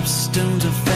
Picking of.